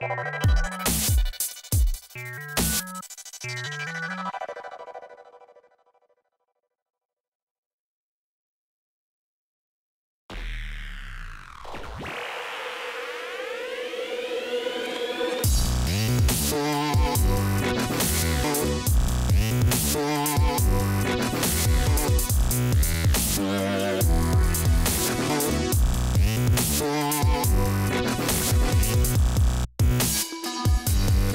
Thank you.